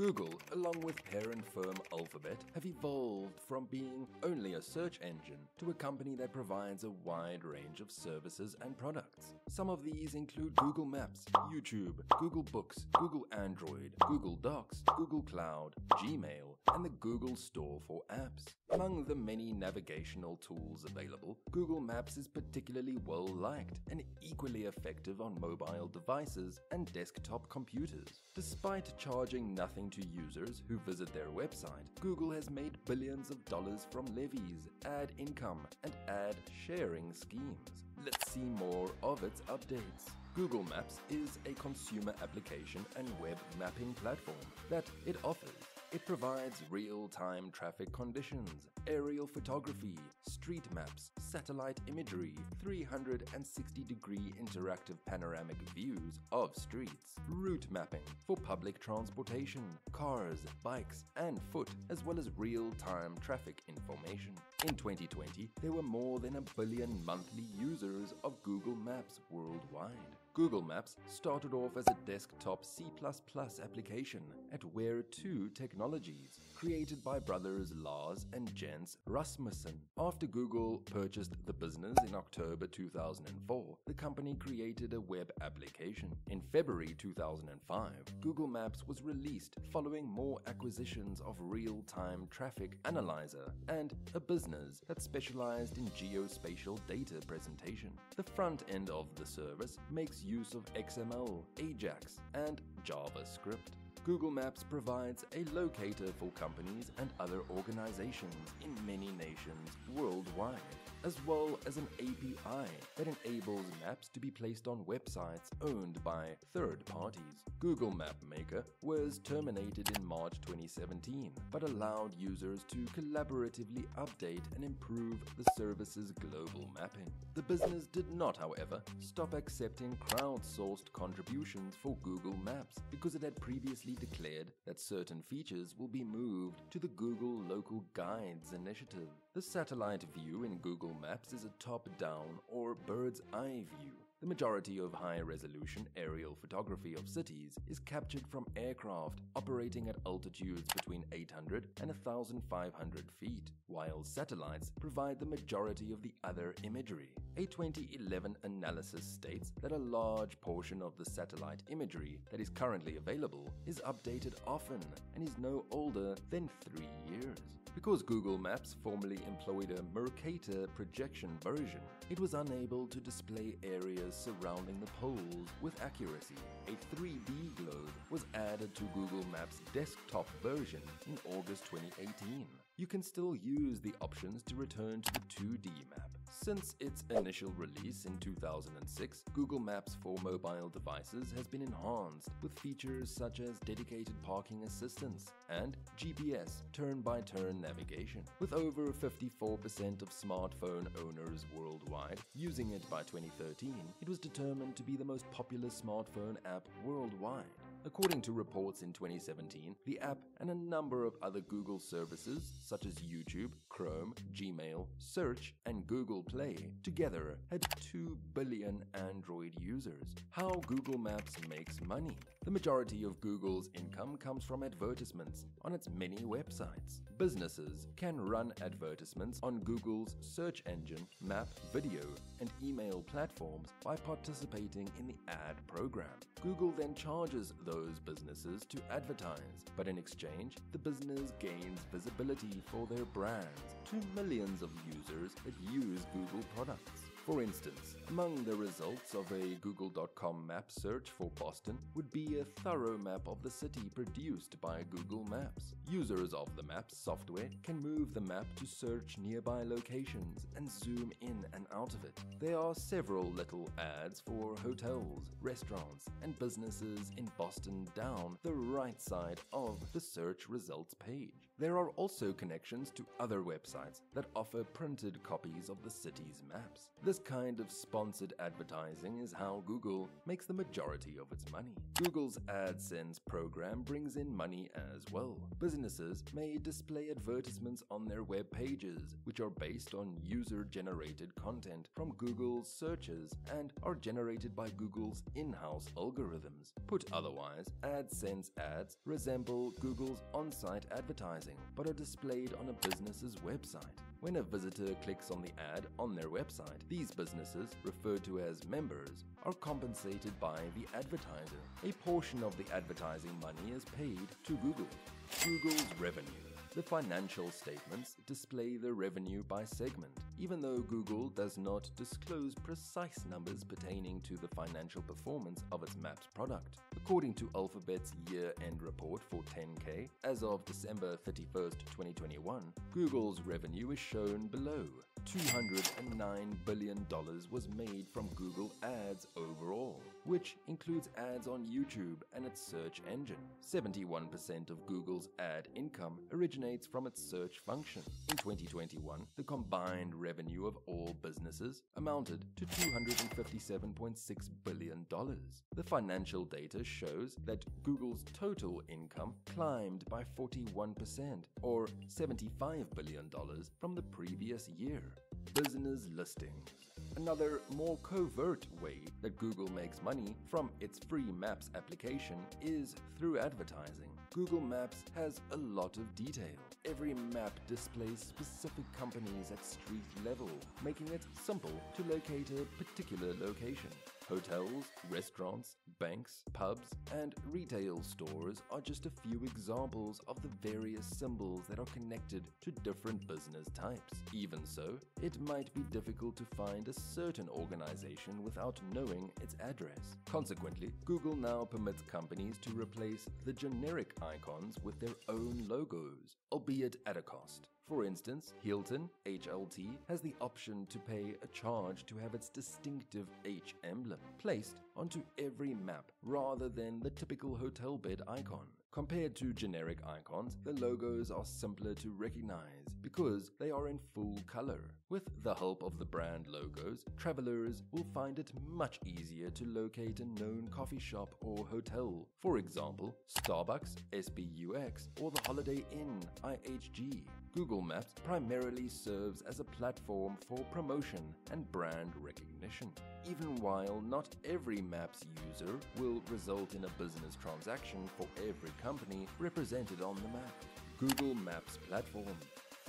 Google, along with parent firm Alphabet, have evolved from being only a search engine to a company that provides a wide range of services and products. Some of these include Google Maps, YouTube, Google Books, Google Android, Google Docs, Google Cloud, Gmail, and the Google Store for apps. Among the many navigational tools available, Google Maps is particularly well liked and equally effective on mobile devices and desktop computers. Despite charging nothing to users who visit their website, Google has made billions of dollars from levies, ad income, and ad sharing schemes. Let's see more of its updates. Google Maps is a consumer application and web mapping platform that it offers it provides real-time traffic conditions, aerial photography, street maps, satellite imagery, 360-degree interactive panoramic views of streets, route mapping for public transportation, cars, bikes, and foot, as well as real-time traffic information. In 2020, there were more than a billion monthly users of Google Maps worldwide. Google Maps started off as a desktop C++ application at Where2 Technologies, created by brothers Lars and Jens Rasmussen. After Google purchased the business in October 2004, the company created a web application. In February 2005, Google Maps was released following more acquisitions of real-time traffic analyzer and a business that specialized in geospatial data presentation. The front end of the service makes use of XML, Ajax, and JavaScript. Google Maps provides a locator for companies and other organizations in many nations worldwide, as well as an API that enables maps to be placed on websites owned by third parties. Google Map Maker was terminated in March 2017, but allowed users to collaboratively update and improve the service's global mapping. The business did not, however, stop accepting crowdsourced contributions for Google Maps because it had previously declared that certain features will be moved to the Google Local Guides initiative. The satellite view in Google Maps is a top-down or bird's eye view the majority of high-resolution aerial photography of cities is captured from aircraft operating at altitudes between 800 and 1,500 feet, while satellites provide the majority of the other imagery. A 2011 analysis states that a large portion of the satellite imagery that is currently available is updated often and is no older than three years. Because Google Maps formerly employed a Mercator projection version, it was unable to display areas surrounding the poles with accuracy. A 3D globe was added to Google Maps desktop version in August 2018 you can still use the options to return to the 2D map. Since its initial release in 2006, Google Maps for mobile devices has been enhanced with features such as dedicated parking assistance and GPS turn-by-turn -turn navigation. With over 54% of smartphone owners worldwide using it by 2013, it was determined to be the most popular smartphone app worldwide. According to reports in 2017, the app and a number of other Google services such as YouTube, Chrome, Gmail, Search, and Google Play together had 2 billion Android users. How Google Maps makes money. The majority of Google's income comes from advertisements on its many websites. Businesses can run advertisements on Google's search engine, map, video, and email platforms by participating in the ad program. Google then charges those businesses to advertise, but in exchange, the business gains visibility for their brands to millions of users that use Google products. For instance, among the results of a Google.com map search for Boston would be a thorough map of the city produced by Google Maps. Users of the Maps software can move the map to search nearby locations and zoom in and out of it. There are several little ads for hotels, restaurants, and businesses in Boston down the right side of the search results page. There are also connections to other websites that offer printed copies of the city's maps. This kind of sponsored advertising is how Google makes the majority of its money. Google's AdSense program brings in money as well. Businesses may display advertisements on their web pages, which are based on user generated content from Google's searches and are generated by Google's in house algorithms. Put otherwise, AdSense ads resemble Google's on site advertising but are displayed on a business's website. When a visitor clicks on the ad on their website, these businesses, referred to as members, are compensated by the advertiser. A portion of the advertising money is paid to Google. Google's revenue. The financial statements display the revenue by segment, even though Google does not disclose precise numbers pertaining to the financial performance of its Maps product. According to Alphabet's year end report for 10K, as of December 31st, 2021, Google's revenue is shown below. $209 billion was made from Google Ads overall, which includes ads on YouTube and its search engine. 71% of Google's ad income originates from its search function. In 2021, the combined revenue of all businesses amounted to $257.6 billion. The financial data shows that Google's total income climbed by 41%, or $75 billion, from the previous year. Business listings. Another more covert way that Google makes money from its free Maps application is through advertising. Google Maps has a lot of detail. Every map displays specific companies at street level, making it simple to locate a particular location. Hotels, restaurants, banks, pubs, and retail stores are just a few examples of the various symbols that are connected to different business types. Even so, it might be difficult to find a certain organization without knowing its address. Consequently, Google now permits companies to replace the generic icons with their own logos, albeit at a cost. For instance, Hilton HLT has the option to pay a charge to have its distinctive H emblem placed onto every map rather than the typical hotel bed icon. Compared to generic icons, the logos are simpler to recognize because they are in full color. With the help of the brand logos, travelers will find it much easier to locate a known coffee shop or hotel. For example, Starbucks, SBUX, or the Holiday Inn, IHG. Google Maps primarily serves as a platform for promotion and brand recognition. Even while not every Maps user will result in a business transaction for every company represented on the map. Google Maps Platform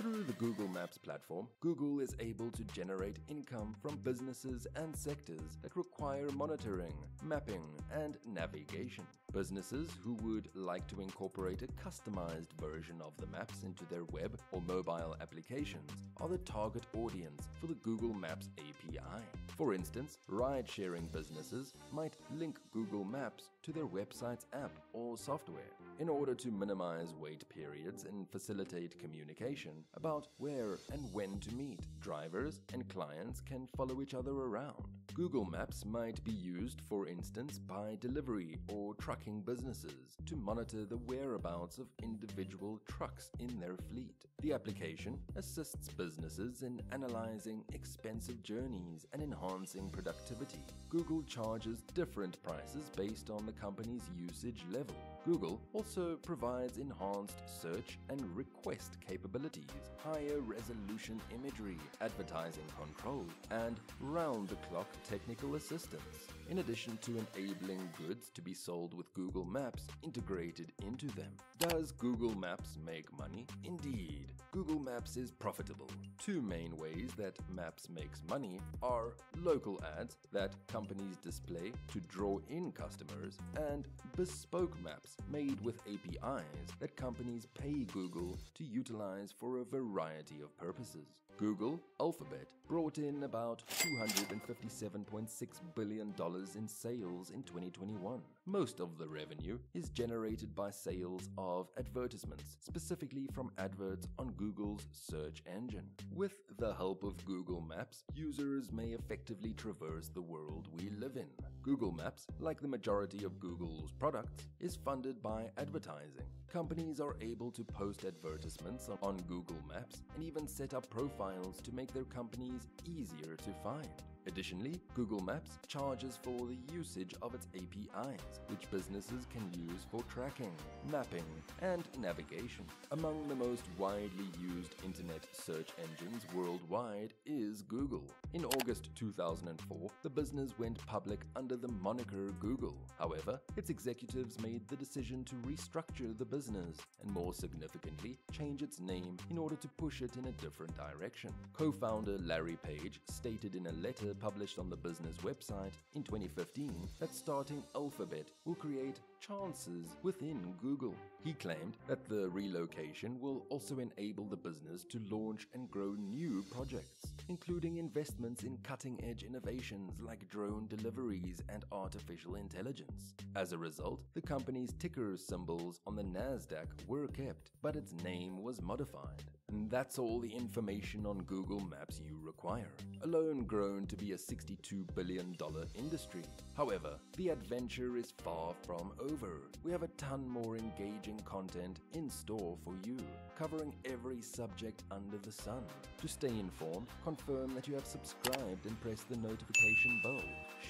through the Google Maps platform, Google is able to generate income from businesses and sectors that require monitoring, mapping, and navigation. Businesses who would like to incorporate a customized version of the maps into their web or mobile applications are the target audience for the Google Maps API. For instance, ride sharing businesses might link Google Maps to their website's app or software in order to minimize wait periods and facilitate communication about where and when to meet. Drivers and clients can follow each other around. Google Maps might be used, for instance, by delivery or trucking businesses to monitor the whereabouts of individual trucks in their fleet. The application assists businesses in analyzing expensive journeys and enhancing productivity. Google charges different prices based on the company's usage level. Google also provides enhanced search and request capabilities, higher resolution imagery, advertising control, and round the clock technical assistance, in addition to enabling goods to be sold with Google Maps integrated into them. Does Google Maps make money? Indeed. Google Maps is profitable. Two main ways that Maps makes money are local ads that companies display to draw in customers and bespoke maps made with APIs that companies pay Google to utilize for a variety of purposes. Google, Alphabet, brought in about $257.6 billion in sales in 2021. Most of the revenue is generated by sales of advertisements, specifically from adverts on Google's search engine. With the help of Google Maps, users may effectively traverse the world we live in. Google Maps, like the majority of Google's products, is funded by advertising. Companies are able to post advertisements on Google Maps and even set up profiles to make their companies easier to find. Additionally, Google Maps charges for the usage of its APIs, which businesses can use for tracking, mapping, and navigation. Among the most widely used internet search engines worldwide is Google. In August 2004, the business went public under the moniker Google. However, its executives made the decision to restructure the business and, more significantly, change its name in order to push it in a different direction. Co founder Larry Page stated in a letter published on the business website in 2015 that starting Alphabet will create chances within Google. He claimed that the relocation will also enable the business to launch and grow new projects, including investments in cutting edge innovations like drone deliveries and artificial intelligence. As a result, the company's ticker symbols on the NASDAQ were kept, but its name was modified. And that's all the information on Google Maps you require, alone grown to be a $62 billion industry. However, the adventure is far from over. We have a ton more engaging content in store for you, covering every subject under the sun. To stay informed, confirm that you have subscribed and press the notification bell.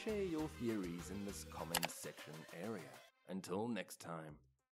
Share your theories in this comment section area. Until next time.